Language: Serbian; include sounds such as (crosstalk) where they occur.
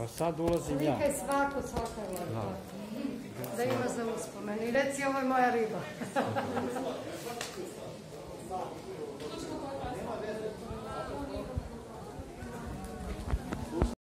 A sad ulazim ja. Slikaj je svako, svaka Da. da ima za uspomenu. I reci, ovo je moja riba. (laughs)